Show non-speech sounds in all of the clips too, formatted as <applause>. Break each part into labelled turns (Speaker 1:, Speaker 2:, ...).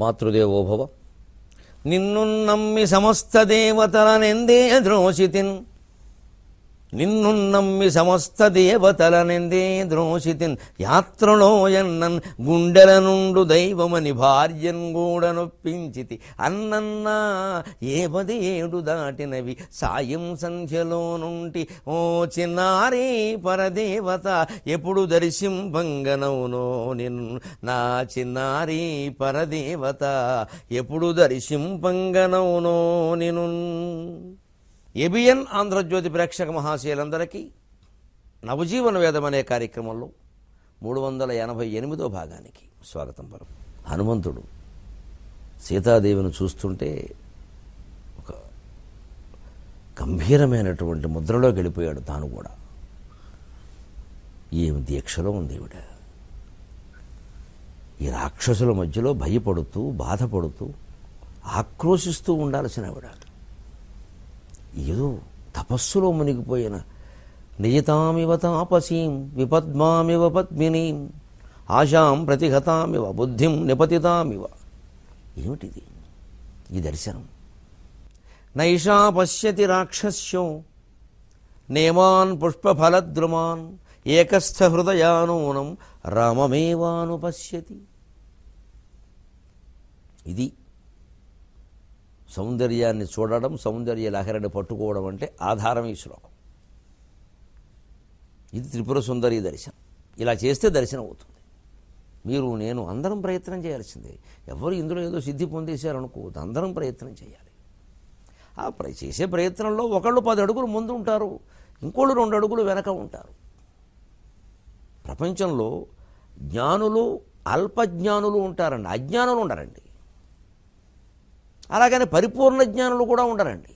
Speaker 1: మాతృదేవోభవ నిన్ను నమ్మి సమస్త దేవతలనెందే ద్రోషితిన్ నిన్ను నమ్మి సమస్త దేవతలనెందే ద్రోషితిన్. యాత్రలో ఎన్నన్ గుండెల నుండు దైవమని భార్యన్ కూడా నొప్పించితి. అన్నన్నా ఏపది ఏడు దాటినవి. సాయం సంధ్యలో నుండి ఓ చిన్నారి పరదేవత. ఎప్పుడు దర్శింపంగనవునో నిన్ను నా చిన్నారి పరదేవత. ఎప్పుడు దర్శింపంగనవునో నిన్ను ఏబిఎన్ ఆంధ్రజ్యోతి ప్రేక్షక మహాశయులందరికీ నవజీవన వేదం అనే కార్యక్రమంలో మూడు వందల ఎనభై ఎనిమిదో భాగానికి స్వాగతం పరం. హనుమంతుడు సీతాదేవిని చూస్తుంటే ఒక గంభీరమైనటువంటి ముద్రలోకి వెళ్ళిపోయాడు తాను కూడా. ఏమి దీక్షలో ఉంది ఈవిడ. ఈ రాక్షసుల మధ్యలో భయపడుతూ బాధపడుతూ ఆక్రోశిస్తూ ఉండాల్సిన ఆవిడ. ఏదో తపస్సులో మునిగిపోయిన. నియతామివ తాపసీం విపద్మామివ పద్మినీం ఆశాం ప్రతిహతామివ బుద్ధిం నిపతితామివ. ఏమిటిది? ఈ దర్శనం. నైషా పశ్యతి రాక్షస్యో నేమాన్ పుష్పఫలద్రుమాన్ ఏకస్థ హృదయానూనం రామమేవాను పశ్యతి ఇది సౌందర్యాన్ని చూడడం సౌందర్య లహరిని పట్టుకోవడం అంటే ఆధారం ఈ శ్లోకం. ఇది త్రిపుర సుందరి దర్శనం. ఇలా చేస్తే దర్శనం అవుతుంది. మీరు నేను అందరం ప్రయత్నం చేయాల్సిందే. ఎవరు ఇందులో ఏదో సిద్ధి పొందేశారనుకోవద్దు అందరం ప్రయత్నం చేయాలి. ఆ చేసే ప్రయత్నంలో ఒకళ్ళు పది అడుగులు ముందు ఉంటారు ఇంకోళ్ళు రెండు అడుగులు వెనక ఉంటారు. ప్రపంచంలో జ్ఞానులు అల్పజ్ఞానులు ఉంటారండి. అజ్ఞానులు ఉండరండి. అలాగని పరిపూర్ణ జ్ఞానులు కూడా ఉండరండి.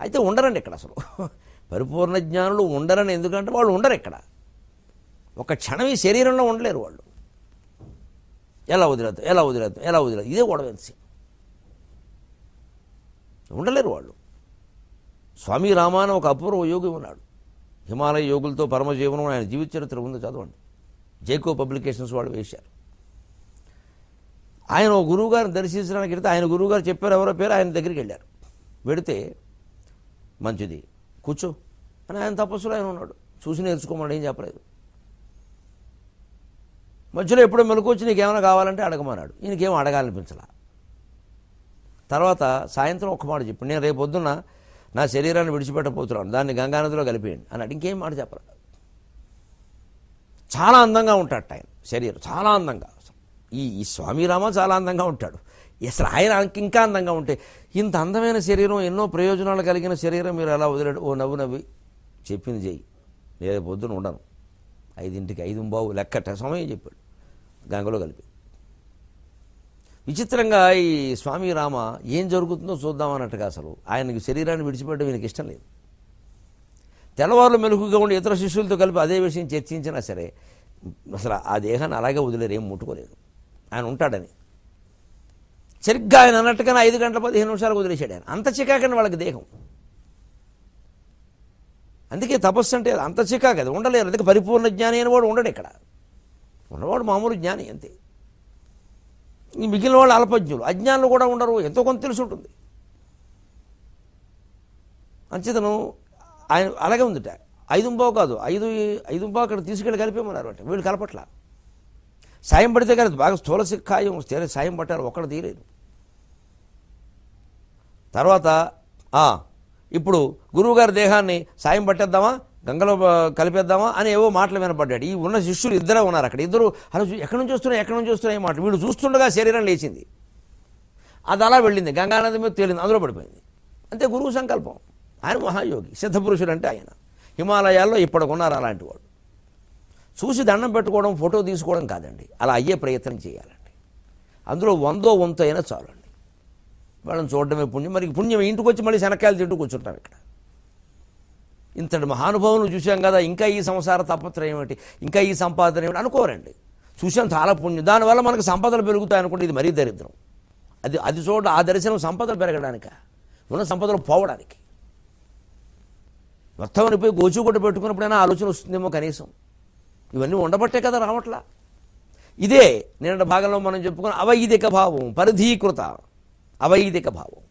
Speaker 1: అయితే ఉండరండి ఇక్కడ అసలు. పరిపూర్ణ జ్ఞానులు ఉండరని ఎందుకంటే వాళ్ళు ఉండరు ఇక్కడ. ఒక క్షణం ఈ శరీరంలో ఉండలేరు వాళ్ళు. ఎలా వదిలేద్దాం ఎలా వదిలేద్దాం ఎలా వదిలేద్దాం? ఇదే గొడవ ఎంతసేపు? ఉండలేరు వాళ్ళు. స్వామి రామాన ఒక అపూర్వ యోగి ఉన్నాడు. హిమాలయ యోగులతో పరమజీవనం ఆయన జీవిత చరిత్ర ఉంది చదవండి. జేకో పబ్లికేషన్స్ వాళ్ళు వేశారు. ఆయన ఓ గురువుగారిని దర్శించడానికి వెళితే ఆయన గురువుగారు చెప్పారు ఎవరో పేరు ఆయన దగ్గరికి వెళ్ళారు. వెడితే మంచిది కూర్చో. అని ఆయన తపస్సులో ఆయన ఉన్నాడు. చూసి నేర్చుకోమని ఏం చెప్పలేదు. మధ్యలో ఎప్పుడో మెలకొచ్చి నీకేమైనా కావాలంటే అడగమన్నాడు. ఈయనకేం అడగాలనిపించలా. తర్వాత సాయంత్రం ఒక్క మాట చెప్పి నేను రేపు పొద్దున్న నా శరీరాన్ని విడిచిపెట్టబోతున్నాను దాన్ని గంగానదిలో కలిపేయండి అన్నాడు. ఇంకేం మాట చెప్పరా చాలా అందంగా ఉంటాడు ఆయన శరీరం చాలా అందంగా. ఈ ఈ స్వామి రామ చాలా అందంగా ఉంటాడు. అసలు ఆయన ఇంకా అందంగా ఉంటే ఇంత అందమైన శరీరం ఎన్నో ప్రయోజనాలు కలిగిన శరీరం మీరు ఎలా వదిలేడు. ఓ నవ్వు నవ్వి చెప్పింది చెయ్యి. నేను పొద్దున ఉండను. ఐదింటికి ఐదు బావు లెక్కట సమయం చెప్పాడు. గంగలో కలిపి. విచిత్రంగా ఈ స్వామి రామ ఏం జరుగుతుందో చూద్దాం అన్నట్టుగా అసలు ఆయనకి శరీరాన్ని విడిచిపెట్టడం ఈయనకి ఇష్టం లేదు. తెల్లవారులు మెలుగుగా ఉండి ఇతర శిష్యులతో కలిపి అదే విషయం చర్చించినా సరే అసలు ఆ దేహాన్ని అలాగే వదిలేరు ఏం ముట్టుకోలేదు. ఆయన ఉంటాడని. సరిగ్గా ఆయన అన్నట్టుగానే ఐదు గంటల పదిహేను నిమిషాలు వదిలేశాడు ఆయన. అంత చికాకని వాళ్ళకి దేహం. అందుకే తపస్సు అంటే అంత చికాకు అది. ఉండలేరు. అందుకే పరిపూర్ణ జ్ఞాని అని వాడు ఉండడు ఇక్కడ. ఉన్నవాడు మామూలు జ్ఞాని అంతే. ఈ మిగిలిన వాళ్ళు అల్పజ్ఞులు. అజ్ఞానులు కూడా ఉండరు. ఎంతో కొంత తెలిసి ఉంటుంది. అంచేతను ఆయన అలాగే ఉందిట. ఐదుంబావు కాదు. ఐదు ఐదుంబావు అక్కడ తీసుకెళ్ళి కలిపేమన్నారు అంటే. వీళ్ళు కలపట్ల. సాయం పడితే కానీ బాగా స్థూల సిక్కాయం స్థిర సాయం పట్టారు ఒక్కడ తీయలేదు. తర్వాత ఆ, ఇప్పుడు గురువుగారి దేహాన్ని సాయం పట్టేద్దామా గంగలో కలిపేద్దామా అని ఏవో మాటలు వినపడ్డాడు. ఈ ఉన్న శిష్యులు ఇద్దరే ఉన్నారు అక్కడ. ఇద్దరు అలా ఎక్కడి నుంచి వస్తున్నాయి ఎక్కడి నుంచి వస్తున్నాయి మాట వీడు చూస్తుండగా శరీరం లేచింది. అది అలా వెళ్ళింది. గంగానది మీద తేలింది అందులో పడిపోయింది. అంతే గురువు సంకల్పం. ఆయన మహాయోగి సిద్ధపురుషుడు అంటే ఆయన. హిమాలయాల్లో ఇప్పటికున్నారు అలాంటి వాడు. చూసి దండం పెట్టుకోవడం ఫోటో తీసుకోవడం కాదండి. అలా అయ్యే ప్రయత్నం చేయాలండి. అందులో వందో వంతో అయినా చాలండి. వాళ్ళని చూడడమే పుణ్యం. మరి పుణ్యం ఇంటికి వచ్చి మళ్ళీ శనక్కాయలు తింటూ కూర్చుంటాం ఇక్కడ. ఇంతటి మహానుభావులు చూసాం కదా ఇంకా ఈ సంసార తపత్రయం ఏమిటి? ఇంకా ఈ సంపాదన ఏమిటి? అనుకోరండి. చూసాం చాలా పుణ్యం. దానివల్ల మనకు సంపదలు పెరుగుతాయి అనుకుంటే ఇది మరీ దరిద్రం. అది అది చూడ ఆ దర్శనం సంపదలు పెరగడానిక ఉన్న సంపదలు పోవడానికి. మొత్తం పోయి గోచుగుడ్డ పెట్టుకున్నప్పుడైనా ఆలోచన వస్తుందేమో కనీసం. ఇవన్నీ ఉండబట్టే కదా రావట్లా? ఇదే నిన్న భాగంలో మనం చెప్పుకున్న అవైదిక భావం పరిధీకృత అవైదిక భావం.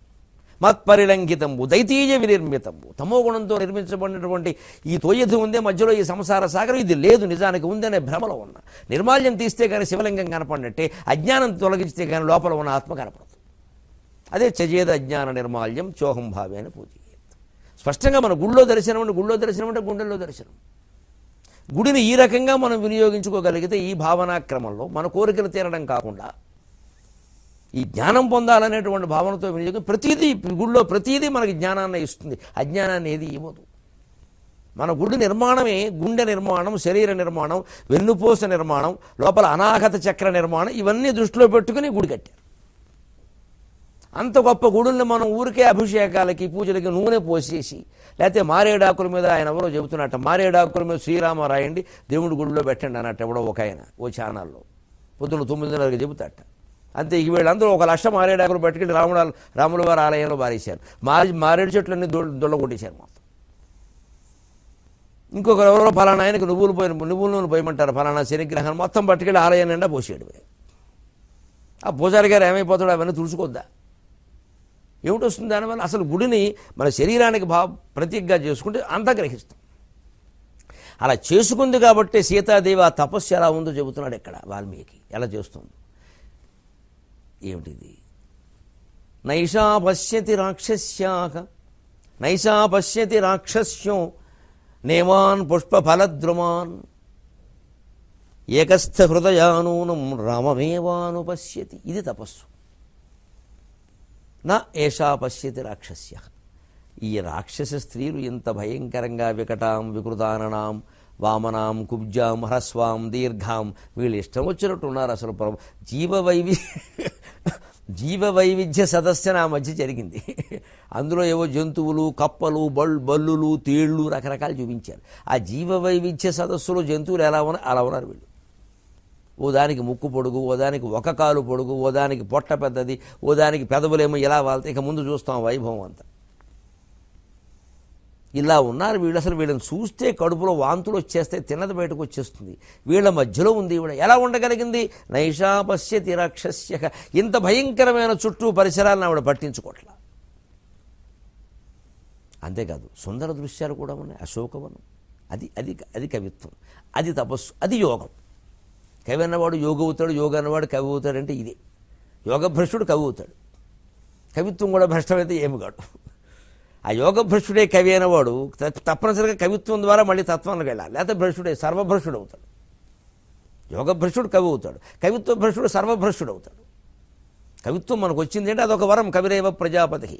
Speaker 1: మత్పరిలంఘితంబు దైతీయ వినిర్మితంబు. తమో గుణంతో నిర్మించబడినటువంటి ఈ తోయధి ఉందే మధ్యలో ఈ సంసార సాగరం. ఇది లేదు నిజానికి ఉందనే భ్రమలో ఉన్న. నిర్మాల్యం తీస్తే కానీ శివలింగం కనపడినట్టే అజ్ఞానం తొలగిస్తే కానీ లోపల ఉన్న ఆత్మ కనపడదు. అదే చజేద అజ్ఞాన నిర్మాల్యం చోహం భావేన పూజ స్పష్టంగా మన గుళ్ళో దర్శనం అంటే గుళ్ళో దర్శనం అంటే గుండెల్లో దర్శనం. గుడిని ఈ రకంగా మనం వినియోగించుకోగలిగితే ఈ భావనాక్రమంలో మన కోరికలు తీరడం కాకుండా ఈ జ్ఞానం పొందాలనేటువంటి భావనతో వినియోగం ప్రతిదీ గుడిలో ప్రతిదీ మనకి జ్ఞానాన్ని ఇస్తుంది. అజ్ఞానాన్ని ఏది ఇవ్వదు. మన గుడి నిర్మాణమే గుండె నిర్మాణం శరీర నిర్మాణం వెన్నుపూస నిర్మాణం లోపల అనాహత చక్ర నిర్మాణం ఇవన్నీ దృష్టిలో పెట్టుకుని గుడి కట్టారు. అంత గొప్ప గుడుల్ని మనం ఊరికే అభిషేకాలకి పూజలకి నూనె పోసేసి లేకపోతే మారేడాకుల మీద ఆయన ఎవరో చెబుతున్నట్ట మారేడాకుల మీద శ్రీరామ రాయండి దేవుడి గుడిలో పెట్టండి అన్నట్టు ఎవడో ఒక ఆయన ఓ ఛానల్లో. పొద్దున్న తొమ్మిదిన్నరకు చెబుతాట. అంతే ఇక వీళ్ళందరూ ఒక లక్ష మారేడాకులు పట్టుకెళ్ళి రాముడు రాముల వారి ఆలయంలో మారేశారు మారి మారేడు చెట్లన్నీ దొ- దొల్ల కొట్టేశారు మొత్తం. ఇంకొకరు ఎవరో ఫలానా ఆయనకు నువ్వులు పోయి నువ్వుల నూనె పోయమంటారు ఫలానా శనిగ్రహం మొత్తం పట్టుకెళ్ళి ఆలయం నిండా పోసేడు ఆ పూజారి గారు ఏమైపోతాడు అవన్నీ తుడుచుకోద్దా? ఏమిటి వస్తుంది దానివల్ల? అసలు గుడిని మన శరీరానికి భావ ప్రతీకగా చేసుకుంటే అంతా గ్రహిస్తాం. అలా చేసుకుంది కాబట్టి సీతాదేవి ఆ తపస్సు ఎలా ఉందో చెబుతున్నాడు ఇక్కడ వాల్మీకి. ఎలా చేస్తుంది? ఏమిటిది? నైషా పశ్యతి రాక్షస్యాక నైషా పశ్యతి రాక్షస్యం నేమాన్ పుష్పఫలద్రుమాన్. ఏకస్థ హృదయానూనం రామమేవాను పశ్యతి ఇది తపస్సు. నా ఏషా పశ్యతి రాక్షస్య. ఈ రాక్షస స్త్రీలు ఇంత భయంకరంగా వికటాం వికృతాననాం వామనాం కుబ్జాం హ్రస్వాం దీర్ఘాం వీళ్ళు ఇష్టం వచ్చినట్టు ఉన్నారు అసలు పరం జీవ వైవి జీవ వైవిధ్య సదస్సు నా మధ్య జరిగింది. అందులో ఏవో జంతువులు కప్పలు బల్ బల్లులు తేళ్ళు రకరకాలు చూపించారు. ఆ జీవ వైవిధ్య సదస్సులో జంతువులు ఎలా ఉన్నాయి అలా ఉన్నారు వీళ్ళు. ఓ దానికి ముక్కు పొడుగు ఓ దానికి ఒక కాలు పొడుగు ఓ దానికి పొట్ట పెద్దది ఓ దానికి పెదవులేమో ఇలా వాళ్తే ఇక ముందు చూస్తాం వైభవం అంతా. ఇలా ఉన్నారు వీళ్ళు అసలు వీళ్ళని చూస్తే కడుపులో వాంతులు వచ్చేస్తే తినది బయటకు వచ్చేస్తుంది. వీళ్ళ మధ్యలో ఉంది ఈవిడ. ఎలా ఉండగలిగింది? నైషాపస్య తిరక్షస్య రాక్షస్య. ఇంత భయంకరమైన చుట్టూ పరిసరాలను ఆవిడ పట్టించుకోవట్లా అంతేకాదు సుందర దృశ్యాలు కూడా ఉన్నాయి. అశోకవనం. అది అది అది కవిత్వం. అది తపస్సు. అది యోగం. కవి అన్నవాడు యోగ అవుతాడు యోగ అన్నవాడు కవి అవుతాడంటే ఇదే. యోగ భ్రష్టుడు కవి అవుతాడు. కవిత్వం కూడా భ్రష్టమైతే ఏమి కాడు ఆ యోగ భ్రష్టుడే కవి అయినవాడు తప్పనిసరిగా కవిత్వం ద్వారా మళ్ళీ తత్వానికి వెళ్ళాలి. లేకపోతే భ్రష్టుడే సర్వభ్రష్టుడు అవుతాడు. యోగ భ్రష్టుడు కవి అవుతాడు. కవిత్వ భ్రష్టుడు సర్వభ్రష్టుడు అవుతాడు. కవిత్వం మనకు వచ్చింది అంటే అదొక వరం కవిరేవ ప్రజాపతి.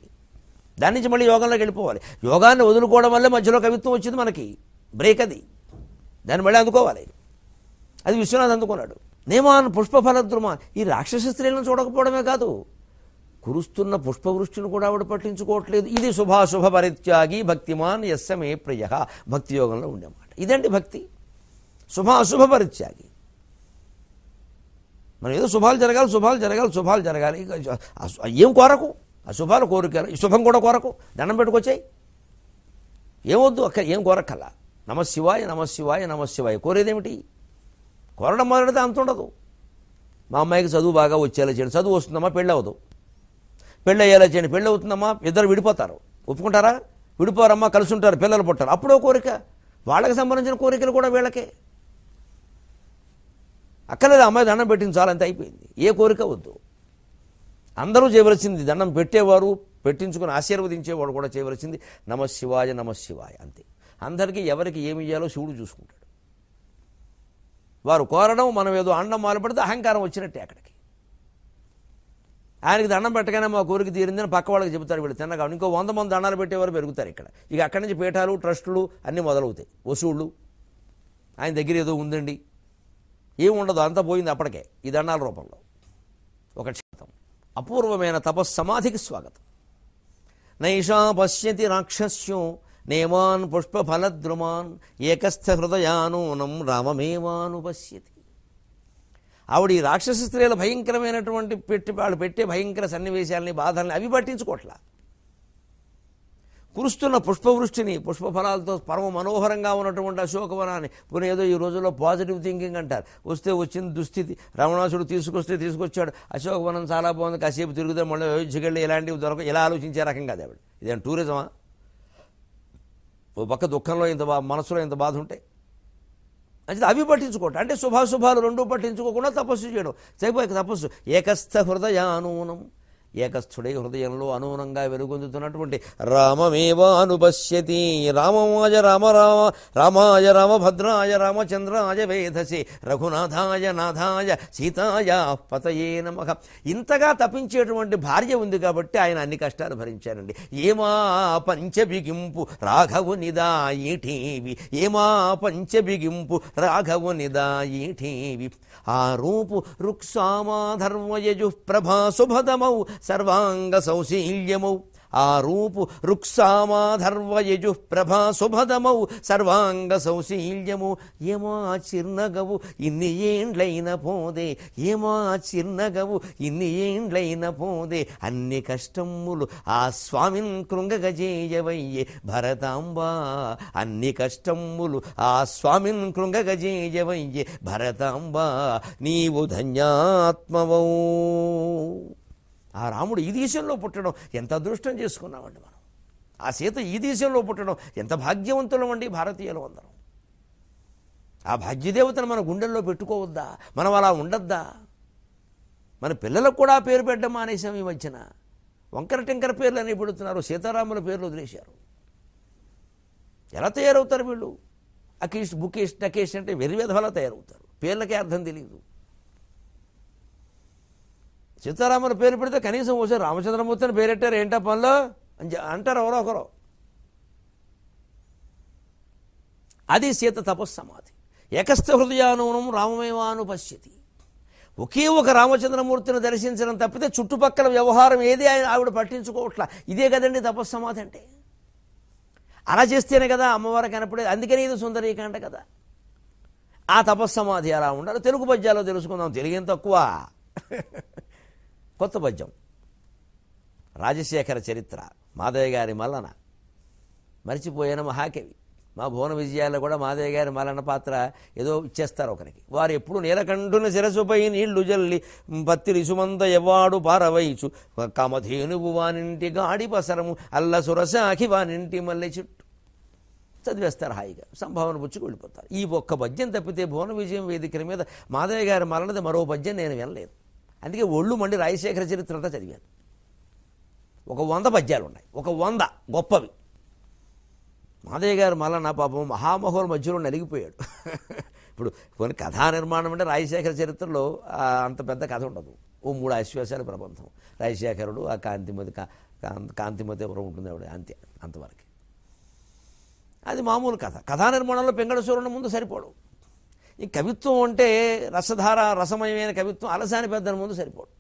Speaker 1: దాని నుంచి మళ్ళీ యోగంలోకి వెళ్ళిపోవాలి. యోగాన్ని వదులుకోవడం వల్లే మధ్యలో కవిత్వం వచ్చింది మనకి. బ్రేక్ అది. దాన్ని మళ్ళీ అందుకోవాలి. అది విశ్వనాథ్ అందుకున్నాడు. నేమాన్ పుష్పఫలద్రుమ. ఈ రాక్షస స్త్రీలను చూడకపోవడమే కాదు. కురుస్తున్న పుష్పవృష్టిని కూడా ఆవిడ పట్టించుకోవట్లేదు. ఇది శుభాశుభ పరిత్యాగి భక్తిమాన్ యస్సమే ప్రియ. భక్తి యోగంలో ఉండేమాట. ఇదండి భక్తి. శుభాశుభ పరిత్యాగి. మనం ఏదో శుభాలు జరగాలి శుభాలు జరగాలి శుభాలు జరగాలి. ఏం కోరకు? అశుభాలు కోరికలు. శుభం కూడా కోరకు. దండం పెట్టుకొచ్చాయి. ఏమొద్దు అక్కడ ఏం కోరక్కల్లా నమశివాయ నమశివాయ నమశివాయ. కోరేదేమిటి? కోరడం మొదలెడితే అంత ఉండదు. మా అమ్మాయికి చదువు బాగా వచ్చేలా చేయండి. చదువు వస్తుందమ్మా పెళ్ళి అవ్వదు పెళ్ళి అయ్యేలా చేయండి. పెళ్ళి అవుతుందమ్మా ఇద్దరు విడిపోతారు. ఒప్పుకుంటారా? విడిపోరమ్మా కలిసి ఉంటారు పిల్లలు పుట్టారు. అప్పుడో కోరిక. వాళ్ళకి సంబంధించిన కోరికలు కూడా వీళ్ళకే. అక్కర్లేదు అమ్మాయి దండం పెట్టింది చాలా అంత అయిపోయింది. ఏ కోరిక వద్దు. అందరూ చేయవలసింది దండం పెట్టేవారు పెట్టించుకుని ఆశీర్వదించేవాడు కూడా చేయవలసింది నమ శివాయ నమ శివాయ అంతే. అందరికీ ఎవరికి ఏమి ఇయ్యాలో శివుడు చూసుకుంటాడు. వారు కోరడం మనం ఏదో అండం మొదలుపెడితే అహంకారం వచ్చినట్టే అక్కడికి. ఆయనకి దండం పెట్టగానే మా కోరిక తీరిందని పక్క వాళ్ళకి చెబుతారు వీళ్ళు తిన్నగా ఇంకో వంద మంది దండాలు పెట్టేవారు పెరుగుతారు ఇక్కడ. ఇక అక్కడి నుంచి పీఠాలు ట్రస్టులు అన్నీ మొదలవుతాయి. వసూళ్ళు ఆయన దగ్గర ఏదో ఉందండి. ఏం ఉండదు అంతా పోయింది అప్పటికే ఈ దండాల రూపంలో. ఒక క్షేత్రం. అపూర్వమైన తపస్సమాధికి స్వాగతం. నైషా పశ్యతి రాక్షస్యం నేమాన్ పుష్పఫలద్రుమాన్ ఏకస్థ హృదయానూనం రామమేవాను పశ్యతి ఆవిడ ఈ రాక్షస స్త్రీల భయంకరమైనటువంటి పెట్టి వాళ్ళు పెట్టే భయంకర సన్నివేశాలని బాధల్ని అవి పట్టించుకోవట్లా కురుస్తున్న పుష్పవృష్టిని పుష్పఫలాలతో పరమ మనోహరంగా ఉన్నటువంటి అశోకవనాన్ని పోనీ ఏదో ఈ రోజుల్లో పాజిటివ్ థింకింగ్ అంటారు. వస్తే వచ్చింది దుస్థితి రావణాసుడు తీసుకొస్తే తీసుకొచ్చాడు. అశోకవనం చాలా బాగుంది కాసేపు తిరుగుతాం మళ్ళీ అయోధ్యకెళ్ళి ఇలాంటివి దొరక ఇలా ఆలోచించే రకం కాదు ఆవిడ. ఇదేం టూరిజమా? ఓ పక్క దుఃఖంలో ఇంత బా మనసులో ఇంత బాధ ఉంటే అంటే అవి పట్టించుకోవటం. అంటే శుభాశుభాలు రెండూ పట్టించుకోకుండా తపస్సు చేయడం. చేయబోయే తపస్సు. ఏకస్థ హృదయానూనం ఏకస్థుడై హృదయంలో అనూనంగా వెలుగొందుతున్నటువంటి రామమేవ అనుపశ్యతి రామమాయ రామ రామ రామాయ రామభద్రాయ రామచంద్రాయ వేధసి రఘునాథాయ నాథాయ సీతాయ పతయే నమః. ఇంతగా తపించేటువంటి భార్య ఉంది కాబట్టి ఆయన అన్ని కష్టాలు భరించారండి. ఏమా పంచబిగింపు రాఘవు నిదాయిటీవి ఏమా పంచబిగింపు రాఘవు నిదాయిటీవి ఆ రూపు రుక్సామాధర్వయజు ప్రభా సుభదమౌ సర్వాంగ సౌశీల్యమౌ ఆ రూపు రుక్సామాధర్వయజు ప్రభా శుభదమౌ సర్వాంగ సౌశీల్యము ఏమా చిర్నగవు ఇన్ని ఏండ్లైన పోదే. ఏమా చిర్నగవు ఇన్ని ఏండ్లైన పోదే. అన్ని కష్టములు ఆ స్వామిన్ కృంగగజేయవయ్యే. భరతాంబా అన్ని కష్టములు ఆ స్వామిన్ కృంగగజేయవయ్యే. భరతాంబా నీవు ధన్యాత్మవౌ. ఆ రాముడు ఈ దేశంలో పుట్టడం ఎంత అదృష్టం చేసుకున్నామండి మనం. ఆ సీత ఈ దేశంలో పుట్టడం ఎంత భాగ్యవంతులం అండి భారతీయులు అందరం. ఆ భాగ్యదేవతను మన గుండెల్లో పెట్టుకోవద్దా? మనం అలా ఉండద్దా? మన పిల్లలకు కూడా పేరు పెట్టడం మానేశాం ఈ మధ్యన. వంకర టింకర పేర్లు అని పెడుతున్నారు. సీతారాముల పేర్లు వదిలేశారు. ఎలా తయారవుతారు వీళ్ళు? అకీష్ బుకేష్ టకేష్ అంటే వెర్రి విధవలా తయారవుతారు. పేర్లకే అర్థం తెలియదు సీతారామని పేరు పెడితే కనీసం ఒకసారి రామచంద్రమూర్తి అని పేరెట్టారు ఏంటా పనిలో? అని అంటారు ఎవరో ఒకరు. అది సీత తపస్సమాధి. ఏకస్థ హృదయానూనం రామమేవాను పశ్యతి. ఒకే ఒక రామచంద్రమూర్తిని దర్శించడం తప్పితే చుట్టుపక్కల వ్యవహారం ఏది ఆయన ఆవిడ పట్టించుకోవట్లా. ఇదే కదండి తపస్సమాధి అంటే. అలా చేస్తేనే కదా అమ్మవారు కనపడేది. అందుకనే ఇది సుందరీకాండ కదా. ఆ తపస్సమాధి అలా ఉండాలి. తెలుగు పద్యాలు తెలుసుకుందాం. తెలుగేం తక్కువ. కొత్త పద్యం. రాజశేఖర చరిత్ర మాదయ్య గారి మల్లన. మర్చిపోయిన మహాకవి. మా భువన విజయాల్లో కూడా మాదయ్య గారి మల్లన పాత్ర ఏదో ఇచ్చేస్తారు ఒకరికి. వారు ఎప్పుడు నీలకంఠున శిరసుపై నీళ్ళు జల్లి పత్తిరి సుమంత ఎవ్వాడు పారవైచు. కామధేనువు వానింటి గాడి పసరము అల్ల సురసాఖి వానింటి మల్లె చుట్టూ. చదివేస్తారు హాయిగా. సంభావన పుచ్చుకు వెళ్ళిపోతారు. ఈ ఒక్క పద్యం తప్పితే భువన విజయం వేదికల మీద మాదయ్య గారి మరణది మరో పద్యం నేను వినలేదు. అందుకే ఒళ్ళు మండి రాజశేఖర చరిత్ర అంతా చదివాను. ఒక వంద పద్యాలు ఉన్నాయి. ఒక వంద గొప్పవి. మాదయ్య గారు మళ్ళా పాపం మహామహోల మధ్యలో నలిగిపోయాడు. ఇప్పుడు కొన్ని కథా నిర్మాణం అంటే రాజశేఖర చరిత్రలో అంత పెద్ద కథ ఉండదు. ఓ మూడు ఆశ్వాసాల ప్రబంధం. రాజశేఖరుడు ఆ కాంతిమతి కాంతిమతి ఎవరో ఉంటుంది ఆవిడ అంతే అంతవరకు. అది మామూలు కథ. కథా నిర్మాణంలో పెంగళసూరుని ముందు సరిపోడు. ఈ కవిత్వం అంటే రసధార రసమయమైన కవిత్వం. అలసాని పెద్దల ముందు సరిపోడు.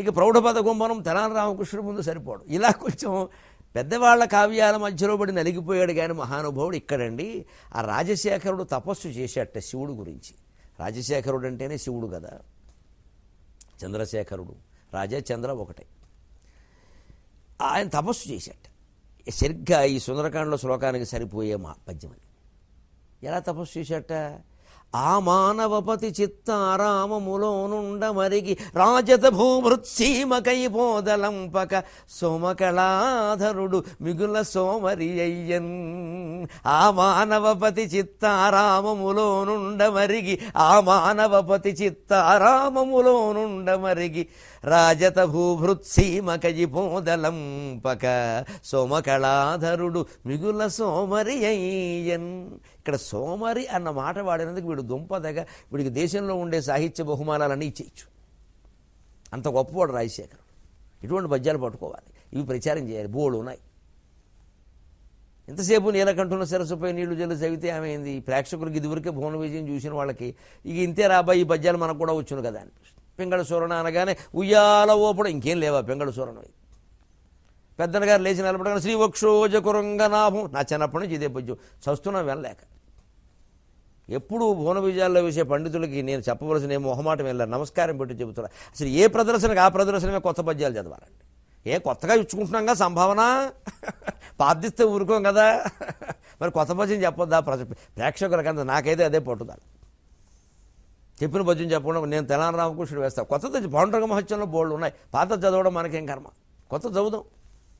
Speaker 1: ఇక ప్రౌఢపద కుంభనం తెనాలి రామకృష్ణుడి ముందు సరిపోడు. ఇలా కొంచెం పెద్దవాళ్ళ కావ్యాల మధ్యలో పడి నలిగిపోయాడు కానీ మహానుభావుడు ఇక్కడండి. ఆ రాజశేఖరుడు తపస్సు చేసేట శివుడు గురించి. రాజశేఖరుడు అంటేనే శివుడు కదా. చంద్రశేఖరుడు. రాజా చంద్ర ఒకటే. ఆయన తపస్సు చేసేట సరిగ్గా ఈ సుందరకాండలో శ్లోకానికి సరిపోయే మా పద్యం ఎలా తపస్సు చేసేట ఆ మానవపతి చిత్తారామములో నుండ మరిగి రాజత భూమృత్సీమకైపోదలంపక సోమకళాధరుడు మిగుల సోమరి అయ్యన్ ఆ మానవపతి చిత్తారామములో నుండ మరిగి ఆ మానవపతి చిత్తారామములో నుండ మరిగి రాజత భూభృత్సీమకయిపోదలంపక సోమకళాధరుడు మిగుల సోమరి అయ్యన్ ఇక్కడ సోమరి అన్న మాట వాడినందుకు వీడు దుంపదగ వీడికి దేశంలో ఉండే సాహిత్య బహుమానాలన్నీ ఇచ్చేయచ్చు. అంత గొప్పవాడు రాజశేఖర్. ఇటువంటి పద్యాలు పట్టుకోవాలి. ఇవి ప్రచారం చేయాలి. బోళ్ళు ఉన్నాయి. ఎంతసేపు నీలకంఠున సరస్సుపై నీళ్ళు జల్లు చదివితే ఏమైంది ప్రేక్షకులకు ఇదివరకే భువన విజయం చూసిన వాళ్ళకి ఇక ఇంతే రాబాయి ఈ పద్యాలు మనకు కూడా వచ్చును కదా అనిపిస్తుంది. పింగళ సూరణ అనగానే ఉయ్యాల ఓపడం ఇంకేం లేవా పింగళ సూరణం పెద్దన గారు లేచి నిలబడగానే శ్రీవక్షోజ కురంగనాభం. నా చిన్నప్పటి నుంచి ఇదే పద్యం. చస్తున్నాం వెళ్ళలేక ఎప్పుడు భువన విజయాల్లో వేసే పండితులకి నేను చెప్పవలసిన ఏ మొహమాటం వెళ్ళాను నమస్కారం పెట్టి చెబుతున్నా. అసలు ఏ ప్రదర్శనకు ఆ ప్రదర్శనమే కొత్త పద్యాలు చదవాలండి. ఏ కొత్తగా ఇచ్చుకుంటున్నాంగా సంభావన? పార్థిస్తే ఊరుకోం కదా. మరి కొత్త పద్యం చెప్పొద్దా? ప్రజ ప్రేక్షకులకు అంత నాకైతే అదే పట్టుదల. చెప్పిన పద్యం చెప్పడం నేను తెలంగాణ రామకృష్ణుడు వేస్తా. కొత్తది పౌండ్రంగ మహత్యంలో బోర్డు ఉన్నాయి. పాత చదవడం మనకేం కర్మ? కొత్త చదువుదాం.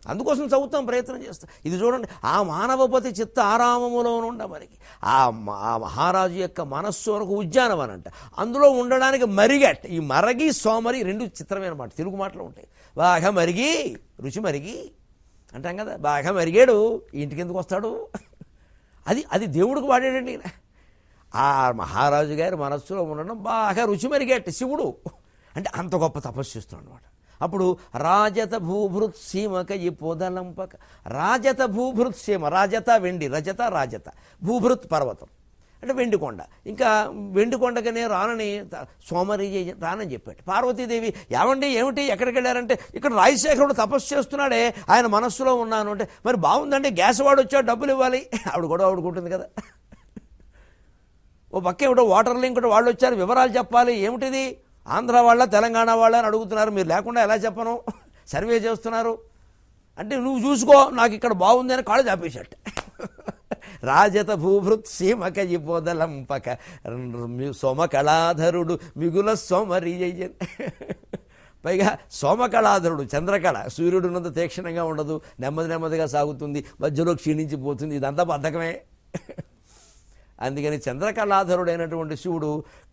Speaker 1: అందుకోసం చదువుతాం ప్రయత్నం చేస్తాం. ఇది చూడండి ఆ మానవపతి చిత్త ఆరామములో ఉండ మనకి ఆ మ- ఆ మహారాజు యొక్క మనస్సు వరకు ఉద్యానవనం అంట అందులో ఉండడానికి మరిగట్. ఈ మరగి సోమరి రెండు చిత్రమైన మాట తెలుగు మాటలు ఉంటాయి. బాగా మరిగి రుచి మరిగి. అంటాం కదా బాగా మరిగాడు ఇంటికి ఎందుకు వస్తాడు? అది అది దేవుడికి వాడాడండి ఈయన. ఆ మహారాజు గారి మనస్సులో ఉండడం బాగా రుచి మరిగేట. శివుడు. అంటే అంత గొప్ప తపస్సు చేస్తున్నాడు అనమాట అప్పుడు రాజత భూభృత్ సీమక ఈ పొదలంపక రాజత భూభృత్ సీమ రాజత వెండి రజత రాజత. భూభృత్ పర్వతం. అంటే వెండికొండ. ఇంకా వెండికొండకనే రానని సోమరి రానని చెప్పాడు. పార్వతీదేవి ఏమండి ఏమిటి? ఎక్కడికి వెళ్ళారంటే ఇక్కడ రాజశేఖరుడు తపస్సు చేస్తున్నాడే ఆయన మనస్సులో ఉన్నాను. అంటే మరి బాగుందండి గ్యాస్ వాడు వచ్చాడు డబ్బులు ఇవ్వాలి. <laughs> ఆవిడ కూడా ఆవిడకుంటుంది కదా. <laughs> ఓ పక్క ఏమిటో వాటర్ లింక్ వాళ్ళు వచ్చారు వివరాలు చెప్పాలి. ఏమిటిది? ఆంధ్ర వాళ్ళ తెలంగాణ వాళ్ళ అని అడుగుతున్నారు. మీరు లేకుండా ఎలా చెప్పను? <laughs> సర్వే చేస్తున్నారు. అంటే నువ్వు చూసుకో నాకు ఇక్కడ బాగుంది అని కాళ్ళు చాపేశాట. రాజత భూభృత్ సీమక ఇపోదలంపక సోమకళాధరుడు మిగుల సోమరి పైగా సోమకళాధరుడు చంద్రకళ సూర్యుడు ఉన్నంత తీక్షణంగా ఉండదు నెమ్మది నెమ్మదిగా సాగుతుంది మధ్యలో క్షీణించిపోతుంది ఇదంతా బద్ధకమే అందుకని చంద్రకళాధరుడైనటువంటి శివుడు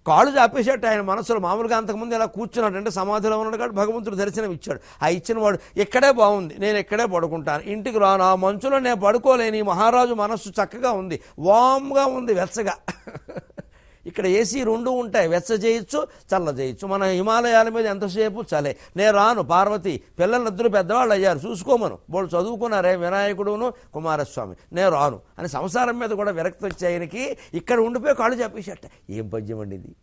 Speaker 1: కాళ్ళు చాపేసేట ఆయన మనసులో మామూలుగా అంతకుముందు ఇలా కూర్చున్నాడు. అంటే సమాధిలో ఉన్నాడు కాబట్టి భగవంతుడు దర్శనం ఇచ్చాడు. ఆ ఇచ్చిన వాడు ఇక్కడే బాగుంది నేను ఇక్కడే పడుకుంటాను ఇంటికి రాను ఆ మంచులో నేను పడుకోలేని మహారాజు మనస్సు చక్కగా ఉంది వామ్గా ఉంది వెచ్చగా. ఇక్కడ ఏసీ రెండు ఉంటాయి. వెచ్చ చేయొచ్చు చల్ల చేయొచ్చు. మన హిమాలయాల మీద ఎంతసేపు చలే. నేను రాను. పార్వతి పిల్లలిద్దరూ పెద్దవాళ్ళు అయ్యారు. చూసుకోమను. వాళ్ళు చదువుకున్నారే వినాయకుడును కుమారస్వామి. నేను రాను. అని సంసారం మీద కూడా విరక్తి వచ్చే ఆయనకి ఇక్కడ ఉండిపోయి కాళ్ళు చెప్పేసట ఏం పద్యం అండి ఇది?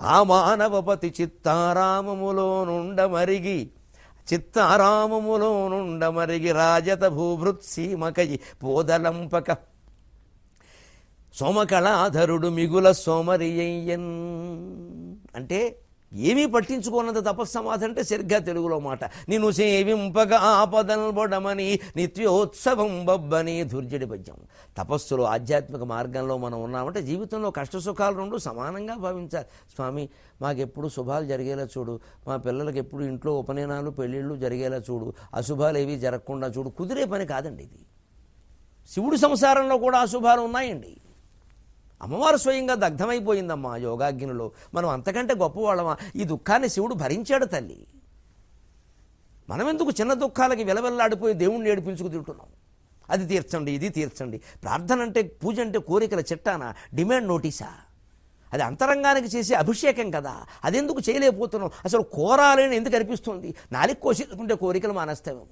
Speaker 1: ఆ మానవపతి చిత్తారామములో నుండ మరిగి చిత్తారామములో నుండ మరిగి రాజత భూభృత్ సీమకయి పోదలంపక సోమకళాధరుడు మిగుల సోమరియన్ అంటే ఏమీ పట్టించుకోనంత తపస్సమాధి అంటే సరిగ్గా తెలుగులో మాట. నిన్ను సేవింపగా ఆపదల్బొడమని నిత్యోత్సవం బబ్బని దుర్జడి పద్యం తపస్సులో ఆధ్యాత్మిక మార్గంలో మనం ఉన్నామంటే జీవితంలో కష్ట సుఖాలు రెండు సమానంగా భావించాలి. స్వామి మాకెప్పుడు శుభాలు జరిగేలా చూడు. మా పిల్లలకి ఎప్పుడు ఇంట్లో ఉపనయనాలు పెళ్ళిళ్ళు జరిగేలా చూడు. అశుభాలు ఏవి జరగకుండా చూడు. కుదిరే పని కాదండి ఇది. శివుడు సంసారంలో కూడా అశుభాలు ఉన్నాయండి. అమ్మవారు స్వయంగా దగ్ధమైపోయిందమ్మా యోగాగ్నిలో. మనం అంతకంటే గొప్పవాళ్ళమా? ఈ దుఃఖాన్ని శివుడు భరించాడు తల్లి. మనమెందుకు చిన్న దుఃఖాలకి విలవెల్లాడిపోయి దేవుణ్ణి ఏడిపించుకు తింటున్నాం అది తీర్చండి ఇది తీర్చండి. ప్రార్థన అంటే పూజ అంటే కోరికల చిట్టానా డిమాండ్ నోటీసా? అది అంతరంగానికి చేసే అభిషేకం కదా. అదెందుకు చేయలేకపోతున్నాం? అసలు కోరాలని ఎందుకు అనిపిస్తుంది? నాలుగు కోసేసుకుంటే కోరికలు మానేస్తామేమో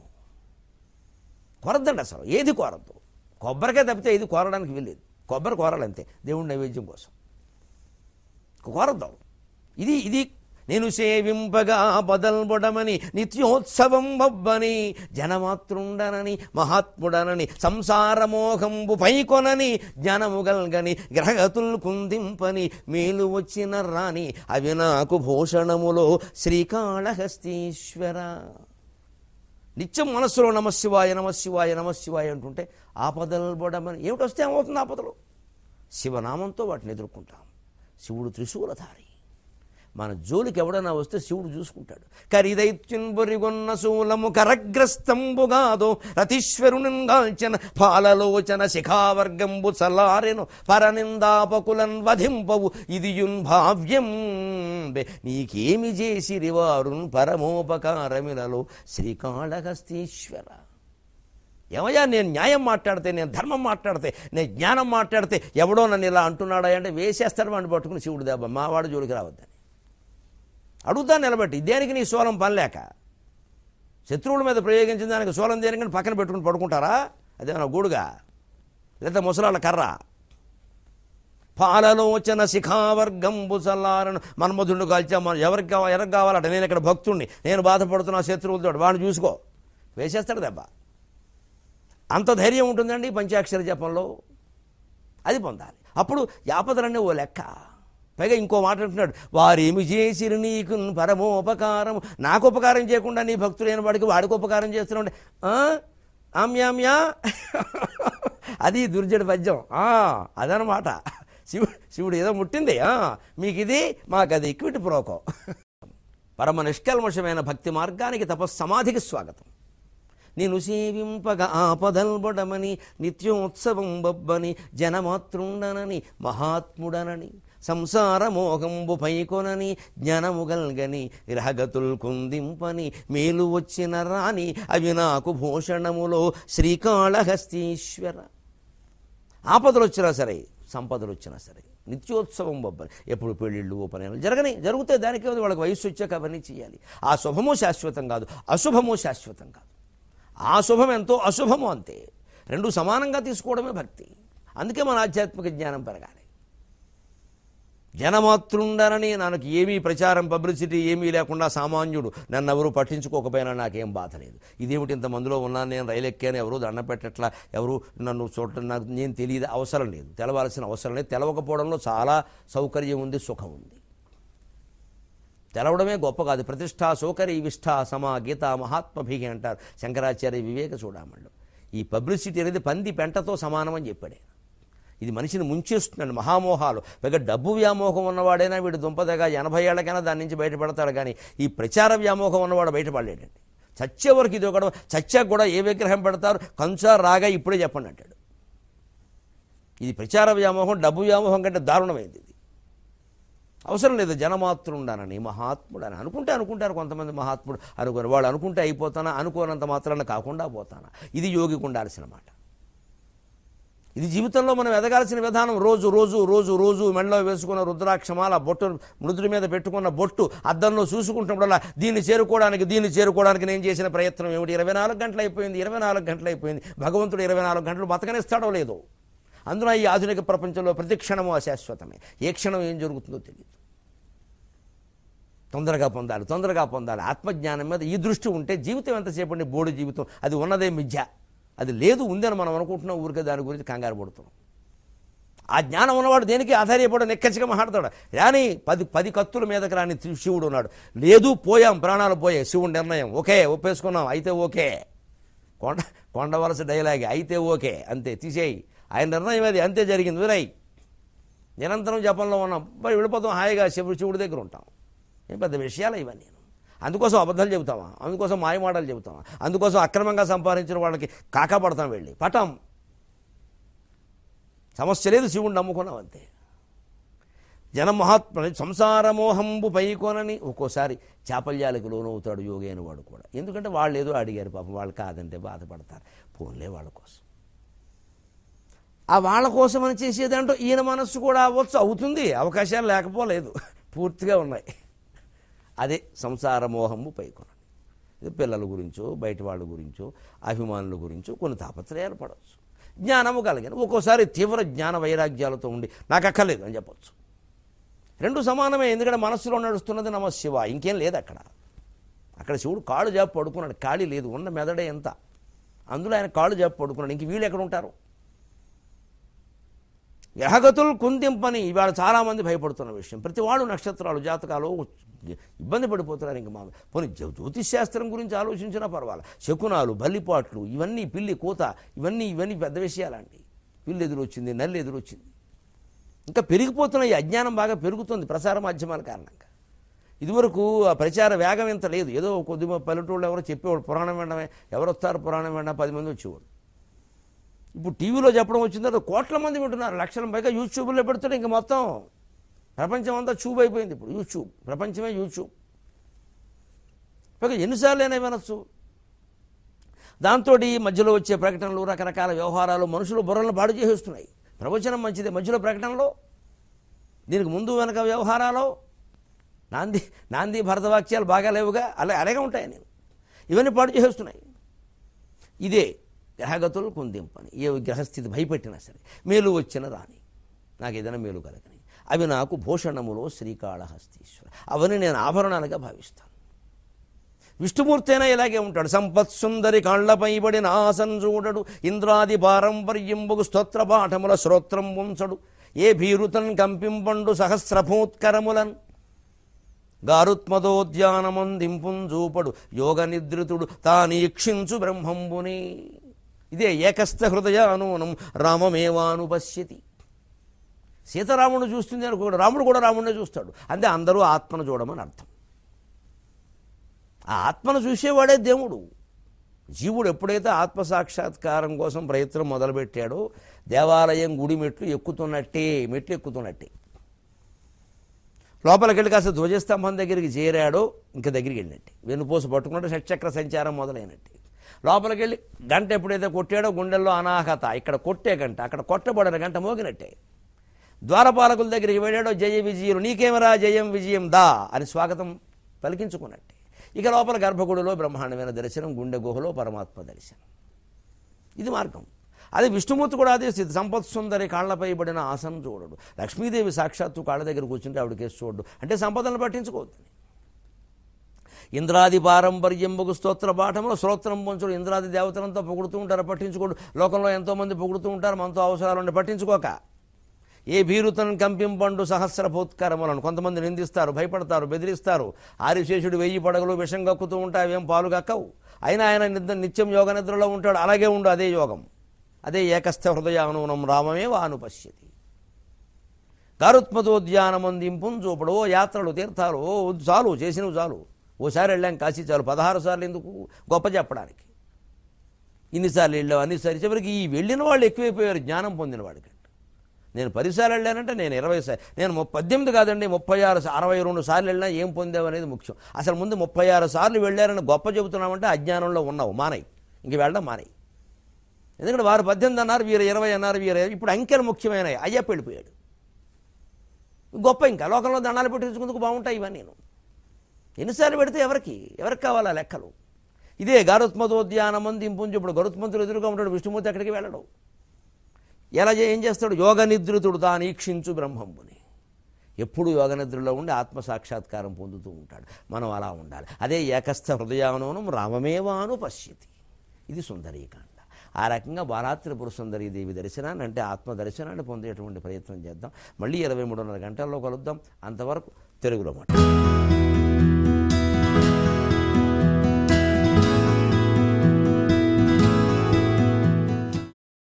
Speaker 1: కోరద్దండి అసలు. ఏది కోరద్దు? కొబ్బరికాయ తప్పితే ఏది కోరడానికి వీల్లేదు. కొబ్బరి కోరాలి అంతే. దేవుడి నైవేద్యం కోసం. కోరద్దాం. ఇది ఇది నేను సేవింపగా బదల్బొడమని నిత్యోత్సవం బొబ్బని జనమాతృండనని మహాత్ముడనని సంసారమోహంబు పైకొనని జ్ఞానముగల్గని గ్రహగతుల్ కుందింపని మేలు వచ్చిన రాని అవి నాకు భూషణములో శ్రీకాళహస్తీశ్వర. నిత్యం మనస్సులో నమశివాయ నమశివాయ నమశివాయ అంటుంటే ఆపదలు పడమని ఏమిటి వస్తే ఏమవుతుంది ఆపదలు? శివనామంతో వాటిని ఎదుర్కొంటాం. శివుడు త్రిశూలధారి. మన జోలికి ఎవడన్నా వస్తే శివుడు చూసుకుంటాడు. కరిదైత్యున్బొరిగొన్న శూలము కరగ్రస్తంబుగాదో రతీశ్వరునిగాల్చిన పాలలోచన శిఖావర్గంబు చల్లారెను పరనిందాపకులన్ వధింపవు ఇదియున్ భావ్యం నీకేమి చేసిరి వారున్ పరమోపకారమిలలో శ్రీకాళహస్తీశ్వర. ఏమయ్యా నేను న్యాయం మాట్లాడితే నేను ధర్మం మాట్లాడితే నేను జ్ఞానం మాట్లాడితే ఎవడో నన్ను ఇలా అంటున్నాడా అంటే వేసేస్తాడు వాడిని పట్టుకుని శివుడు దెబ్బ మావాడు జోలికి రావద్దని. అడుగుతాను నిలబెట్టి. దేనికి నీ సోలం పనిలేక శత్రువుల మీద ప్రయోగించిన దానికి సోలం దేనికని పక్కన పెట్టుకుని పడుకుంటారా? అదేమన్నా గూడుగా? లేదా ముసలాళ్ళ కర్ర? పాలలోచన శిఖావర్గం బుసలారను. మన్మధుడిని కాల్చా మన ఎవరికి కావాలి ఎవరికి కావాలంటే? నేను ఇక్కడ భక్తుణ్ణి. నేను బాధపడుతున్నా శత్రువులతో. వాడిని చూసుకో. వేసేస్తాడు దెబ్బ. అంత ధైర్యం ఉంటుందండి పంచాక్షర జపంలో. అది పొందాలి. అప్పుడు యాపదలన్నీ ఓ లెక్క. పైగా ఇంకో మాట అంటున్నాడు వారేమి చేసిరు నీకు పరమోపకారం నాకు ఉపకారం చేయకుండా నీ భక్తులైన వాడికి వాడికి ఉపకారం చేస్తున్నాడు ఆమ్యామ్యా <laughs> అది దుర్జడి పద్యం. ఆ, అదనమాట శివుడు శివుడు ఏదో ముట్టింది. ఆ, మీకు ఇది మాకు అది ఈక్విటీ ప్రోకో. పరమ నిష్కల్మషమైన భక్తి మార్గానికి తపస్సమాధికి స్వాగతం. నేను సేవింపగా ఆపదల్బడమని నిత్యోత్సవం బొబ్బని జనమాతృండనని మహాత్ముడనని సంసార మోహంబు పైకొనని జ్ఞానముగల్గని గ్రహగతుల్ కుందింపని మేలు వచ్చిన రాని అవి నాకు భూషణములో శ్రీకాళహస్తీశ్వర. ఆపదలు వచ్చినా సరే సంపదలు వచ్చినా సరే నిత్యోత్సవం బొబ్బని ఎప్పుడు పెళ్ళిళ్ళు ఉపనయనాలు జరగని జరిగితే దానికే వాళ్ళకి వయస్సు వచ్చాక అవన్నీ చేయాలి ఆ శుభము శాశ్వతం కాదు అశుభము శాశ్వతం కాదు. ఆ శుభం ఎంతో అశుభము అంతే రెండు సమానంగా తీసుకోవడమే భక్తి. అందుకే మన ఆధ్యాత్మిక జ్ఞానం పెరగాలి. జనమాతృండనని నాకు ఏమీ ప్రచారం పబ్లిసిటీ ఏమీ లేకుండా సామాన్యుడు నన్ను ఎవరు పట్టించుకోకపోయినా నాకేం బాధ లేదు. ఇదేమిటి ఇంతమందిలో ఉన్నాను నేను రైలు ఎక్కాను ఎవరు దండ పెట్టట్లా ఎవరు నన్ను చూడటం నాకు నేను తెలియదు అవసరం లేదు. తెలవాల్సిన అవసరం లేదు. తెలవకపోవడంలో చాలా సౌకర్యం ఉంది సుఖం ఉంది. తెలవడమే గొప్ప కాదు. ప్రతిష్టా సౌకర్య విష్ఠ సమా గీత మహాత్మభి అంటారు శంకరాచార్య వివేక చూడమళ్ళు ఈ పబ్లిసిటీ అనేది పంది పెంటతో సమానం అని చెప్పాడు ఇది మనిషిని ముంచేస్తున్నాడు మహామోహాలు. పైగా డబ్బు వ్యామోహం ఉన్నవాడైనా వీడు దుంపదగా ఎనభై ఏళ్ళకైనా దాని నుంచి బయటపడతాడు కానీ ఈ ప్రచార వ్యామోహం ఉన్నవాడు బయటపడలేడండి. చచ్చే వరకు ఇది ఒకటి చచ్చాక కూడా ఏ విగ్రహం పెడతారు? కంచా రాగా ఇప్పుడే చెప్పండి అంటాడు. ఇది ప్రచార వ్యామోహం డబ్బు వ్యామోహం కంటే దారుణమైంది ఇది. అవసరం లేదు జనమాతృండానని మహాత్ముడని అనుకుంటే అనుకుంటారు కొంతమంది మహాత్ముడు. అనుకుని వాళ్ళు అనుకుంటే అయిపోతానా? అనుకోనంత మాత్రాన కాకుండా పోతానా? ఇది యోగికి ఉండాల్సిన మాట. ఇది జీవితంలో మనం ఎదగాల్సిన విధానం. రోజు రోజు రోజు రోజు మెడలో వేసుకున్న రుద్రాక్షమాల బొట్టు మృదుడి మీద పెట్టుకున్న బొట్టు అద్దంలో చూసుకుంటున్నప్పుడల్లా దీన్ని చేరుకోవడానికి దీన్ని చేరుకోవడానికి నేను చేసిన ప్రయత్నం ఏమిటి? ఇరవై నాలుగు గంటలు అయిపోయింది ఇరవై నాలుగు గంటలు అయిపోయింది. భగవంతుడు ఇరవై నాలుగు గంటలు బతకనిస్తాడో లేదో. అందున ఈ ఆధునిక ప్రపంచంలో ప్రతి క్షణము అశాశ్వతమే. ఏ క్షణం ఏం జరుగుతుందో తెలియదు. తొందరగా పొందాలి తొందరగా పొందాలి. ఆత్మజ్ఞానం మీద ఈ దృష్టి ఉంటే జీవితం ఎంతసేపండి? బోడి జీవితం. అది ఉన్నదే మిథ్య. అది లేదు ఉందని మనం అనుకుంటున్నాం ఊరికే దాని గురించి కంగారు పడుతున్నాం. ఆ జ్ఞానం ఉన్నవాడు దేనికి ఆధార్యపడు నెక్కచ్చిగా మాట్లాడతాడు. రాని పది పది కత్తుల మీదకి రాని శివుడు ఉన్నాడు. లేదు పోయాం ప్రాణాలు పోయాయి శివుడు నిర్ణయం ఓకే ఒప్పేసుకున్నాం అయితే ఓకే. కొండ కొండవలస డైలాగ్ అయితే ఓకే అంతే తీసేయి. ఆయన నిర్ణయం అది అంతే జరిగింది విరై నిరంతరం జపంలో ఉన్నాం. మరి వెళ్ళిపోతాం హాయిగా శివుడు శివుడి దగ్గర ఉంటాం. ఏం పెద్ద విషయాలు ఇవన్నీ. అందుకోసం అబద్ధాలు చెబుతామా? అందుకోసం మాయమాటలు చెబుతామా? అందుకోసం అక్రమంగా సంపాదించిన వాళ్ళకి కాకాపడతాం వెళ్ళి. పటం. సమస్య లేదు శివుడిని నమ్ముకున్నాం అంతే. జనమహాత్మ సంసారమోహంబు పైకోనని ఒక్కోసారి చాపల్యాలకు లోనవుతాడు యోగి అని వాడు కూడా. ఎందుకంటే వాళ్ళు ఏదో అడిగారు పాపం వాళ్ళు కాదంటే బాధపడతారు. పోన్లే వాళ్ళ కోసం. ఆ వాళ్ళ కోసం అని చేసేదంటూ ఈయన మనస్సు కూడా అవ్వచ్చు అవుతుంది. అవకాశాలు లేకపోలేదు. పూర్తిగా ఉన్నాయి. అదే సంసార మోహము పైకొనండి. ఇది పిల్లల గురించో బయట వాళ్ళ గురించో అభిమానుల గురించో కొన్ని తాపత్రయాలు పడవచ్చు. జ్ఞానము కలిగిన ఒక్కోసారి తీవ్ర జ్ఞాన వైరాగ్యాలతో ఉండి నాకు అక్కర్లేదు అని చెప్పచ్చు. రెండు సమానమే ఎందుకంటే మనస్సులో నడుస్తున్నది నమ శివ ఇంకేం లేదు అక్కడ. అక్కడ శివుడు కాళ్ళు జాపు పడుకున్నాడు ఖాళీ లేదు ఉన్న మెదడే ఎంత. అందులో ఆయన కాళ్ళు జాపు పడుకున్నాడు ఇంక వీళ్ళు ఎక్కడ ఉంటారు? గ్రహగతులు కుంతింపని ఇవాళ చాలామంది భయపడుతున్న విషయం. ప్రతి వాళ్ళు నక్షత్రాలు జాతకాలు ఇబ్బంది పడిపోతున్నారు ఇంక మా పోనీ జ్యోతిష్ శాస్త్రం గురించి ఆలోచించినా పర్వాలేదు శకునాలు బల్లిపాట్లు ఇవన్నీ పిల్లి కోత ఇవన్నీ ఇవన్నీ పెద్ద విషయాలండి. పిల్లి ఎదురొచ్చింది నల్లి ఎదురొచ్చింది. ఇంకా పెరిగిపోతున్న ఈ అజ్ఞానం బాగా పెరుగుతుంది ప్రసార మాధ్యమాల కారణంగా. ఇదివరకు ఆ ప్రచార వేగం ఇంత లేదు. ఏదో కొద్ది పల్లెటూళ్ళు ఎవరో చెప్పేవాడు పురాణం వినడమే ఎవరు వస్తారు పురాణం వినడం పది మంది వచ్చేవాడు ఇప్పుడు టీవీలో చెప్పడం వచ్చింది తర్వాత కోట్ల మంది వింటున్నారు లక్షల పైగా యూట్యూబ్లో పెడుతుంటే ఇంక మొత్తం ప్రపంచం అంతా చూబ్ అయిపోయింది ఇప్పుడు యూట్యూబ్ ప్రపంచమే యూట్యూబ్. పైగా ఎన్నిసార్లు అయినా వినొచ్చు. దాంతో ఈ మధ్యలో వచ్చే ప్రకటనలు రకరకాల వ్యవహారాలు మనుషులు బుర్రలను పాడు చేసేస్తున్నాయి. ప్రవచనం మంచిదే మధ్యలో ప్రకటనలో దీనికి ముందు వెనక వ్యవహారాలు నాంది నాంది భరతవాక్యాలు బాగా లేవుగా అలా అలాగే ఉంటాయి నేను. ఇవన్నీ పాడు చేసేస్తున్నాయి. ఇదే గ్రహగతులు కుందింపని. ఏ గ్రహస్థితి భయపెట్టినా సరే మేలు వచ్చిన రాని నాకు ఏదైనా మేలు కలగని. అవి నాకు భూషణములో శ్రీకాళహస్తీశ్వర. అవన్నీ నేను ఆభరణాలుగా భావిస్తాను. విష్ణుమూర్తి అయినా ఇలాగే ఉంటాడు. సంపత్ సుందరి కాళ్ళపై పడి ఆసన్ చూడడు. ఇంద్రాది పారంపర్యంబుకు స్తోత్ర పాఠముల శ్రోత్రం ఉంచడు. ఏ భీరుతన్ కంపింపండు సహస్రభూత్కరములన్. గారుత్మదోద్యానమందింపుంజూపడు యోగ నిద్రితుడు తానీక్షించు బ్రహ్మంబుని. ఇదే ఏకస్థ హృదయ రామమేవాను పశ్యతి సీతారాముడు చూస్తుంది అనుకోడు రాముడు కూడా రాముడినే చూస్తాడు. అంతే అందరూ ఆత్మను చూడమని అర్థం. ఆ ఆత్మను చూసేవాడే దేవుడు. జీవుడు ఎప్పుడైతే ఆత్మ సాక్షాత్కారం కోసం ప్రయత్నం మొదలుపెట్టాడో దేవాలయం గుడి మెట్లు ఎక్కుతున్నట్టే మెట్లు ఎక్కుతున్నట్టే. లోపలికి వెళ్ళి కాస్త ధ్వజస్తంభం దగ్గరికి చేరాడో ఇంకా దగ్గరికి వెళ్ళినట్టే. వెనుపోసు పట్టుకున్నట్టు షట్చక్ర సంచారం మొదలైనట్టే. లోపలికి వెళ్ళి గంట ఎప్పుడైతే కొట్టాడో గుండెల్లో అనాహత. ఇక్కడ కొట్టే గంట అక్కడ కొట్టబడిన గంట మోగినట్టే. ద్వారపాలకుల దగ్గరికి వెళ్ళాడో జయ విజయులు నీకేమరా జయం విజయం దా అని స్వాగతం పలికించుకున్నట్టే. ఇక లోపల గర్భగుడిలో బ్రహ్మాండమైన దర్శనం గుండె గుహలో పరమాత్మ దర్శనం. ఇది మార్గం. అది విష్ణుమూర్తి కూడా అదే స్థితి సంపత్ సుందరి కాళ్ళపై పడిన ఆసనం చూడడు. లక్ష్మీదేవి సాక్షాత్తు కాళ్ళ దగ్గర కూర్చుంటే ఆవిడ కేసు చూడడు. అంటే సంపదలను పట్టించుకోవద్దు. ఇంద్రాది పారంపర్యంబకు స్తోత్ర పాఠంలో స్తోత్రం పొంచుడు. ఇంద్రాది దేవతలంతా పొగుడుతూ ఉంటారు పట్టించుకోడు. లోకంలో ఎంతోమంది పొగుడుతూ ఉంటారు మనతో అవసరాలు ఉండి పట్టించుకోక. ఏ భీరుతను కంపింపండు సహస్ర సహస్రభూత్కరములను కొంతమంది నిందిస్తారు భయపడతారు బెదిరిస్తారు. ఆరిశేషుడు వెయ్యి పడగలు విషం కక్కుతూ ఉంటాయి అవేం పాలు కక్కవు. అయినా ఆయన నిద్ర నిత్యం యోగ నిద్రలో ఉంటాడు. అలాగే ఉండు అదే యోగం. అదే ఏకస్థ హృదయానునం రామమే వాను పశ్యతి. గారుత్మతోద్యానమందింపు చూపడు. యాత్రలు తీర్థాలు చాలు చేసినవి చాలు. ఓసారి వెళ్ళాం కాశీ చాలు. పదహారు సార్లు ఎందుకు? గొప్ప చెప్పడానికి. ఇన్నిసార్లు వెళ్ళావు? అన్నిసార్లు. చివరికి ఈ వెళ్ళిన వాళ్ళు ఎక్కువైపోయారు జ్ఞానం పొందిన వాడికంటే. నేను పదిసార్లు వెళ్ళానంటే నేను ఇరవై సార్లు. నేను పద్దెనిమిది కాదండి ముప్పై ఆరు అరవై రెండు సార్లు వెళ్ళినా ఏం పొందావు అనేది ముఖ్యం. అసలు ముందు ముప్పై ఆరు సార్లు వెళ్ళారని గొప్ప చెబుతున్నామంటే అజ్ఞానంలో ఉన్నావు మానయి. ఇంక వెళ్ళడం మానై ఎందుకంటే వారు పద్దెనిమిది అన్నారు వీరు ఇరవై అన్నారు వీరు ఇప్పుడు అంకెలు ముఖ్యమైనవి. అయ్యప్ప వెళ్ళిపోయాడు. గొప్ప ఇంకా. లోకంలో దండాలు పెట్టించుకుందుకు బాగుంటాయి ఇవన్నీ నేను ఎన్నిసార్లు పెడితే ఎవరికి? ఎవరికి కావాలా లెక్కలు? ఇదే గరుత్మతోద్యానం ఇంపుంజు ఇప్పుడు గరుత్మంతులు ఎదురుగా ఉంటాడు విష్ణుమూర్తి అక్కడికి వెళ్ళడు. ఎలా ఏం చేస్తాడు? యోగ నిద్రితుడు తాను ఈక్షించు బ్రహ్మంబుని. ఎప్పుడు యోగ నిద్రలో ఉండి ఆత్మ సాక్షాత్కారం పొందుతూ ఉంటాడు. మనం అలా ఉండాలి. అదే ఏకస్థ హృదయానోనం రామమేవాను పశ్యతి. ఇది సుందరీకాండ. ఆ రకంగా బాలాత్రిపుర సుందరీ దేవి దర్శనాన్ని అంటే ఆత్మ దర్శనాన్ని పొందేటువంటి ప్రయత్నం చేద్దాం. మళ్ళీ ఇరవై మూడున్నర గంటల్లో కలుద్దాం. అంతవరకు తెలుగులో మాట